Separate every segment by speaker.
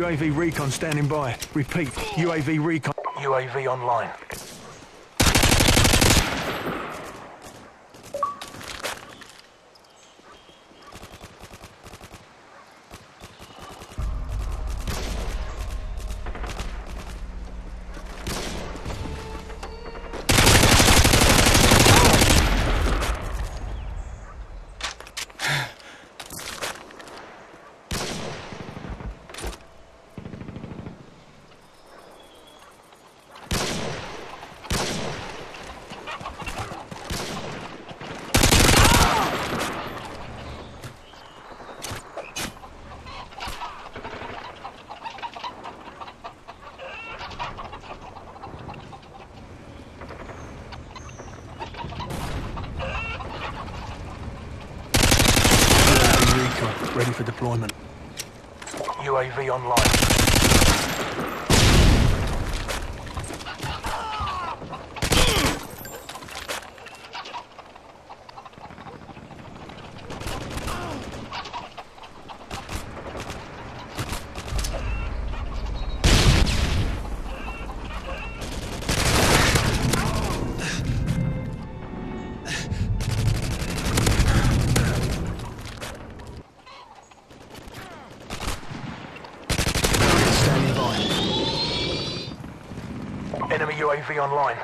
Speaker 1: UAV recon standing by. Repeat, UAV recon. UAV online. UAV recon ready for deployment. UAV online. UAV online.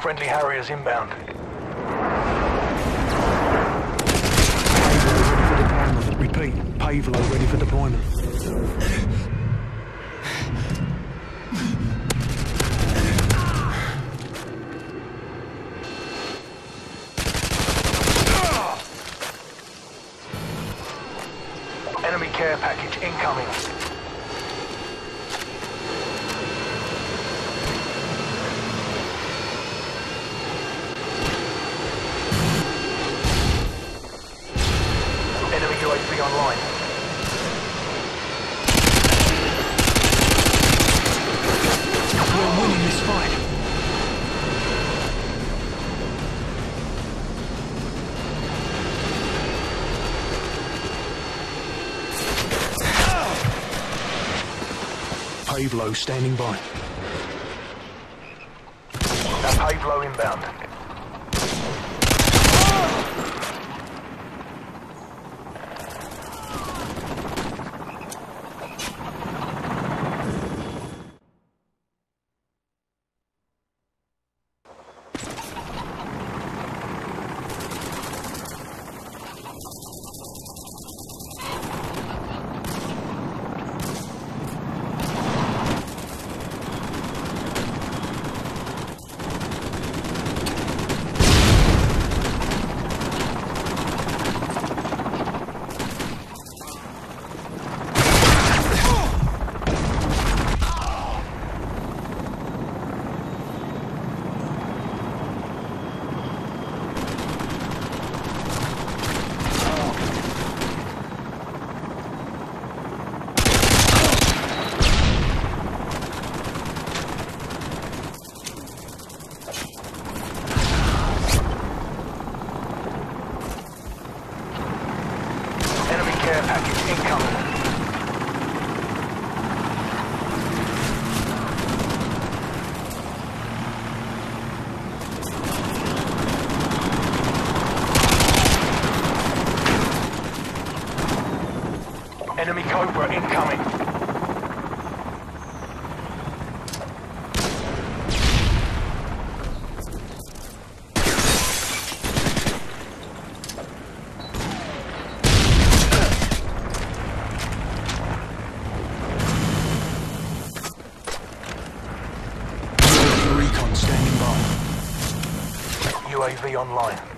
Speaker 1: Friendly Harriers inbound. Pave Low ready for deployment. Repeat, Pave Low ready for deployment. Enemy care package incoming. Enemy UAV online. We're winning this fight. Pave Low standing by. Now Pave Low inbound. Enemy care package incoming. Enemy Cobra incoming. Standing by. UAV online.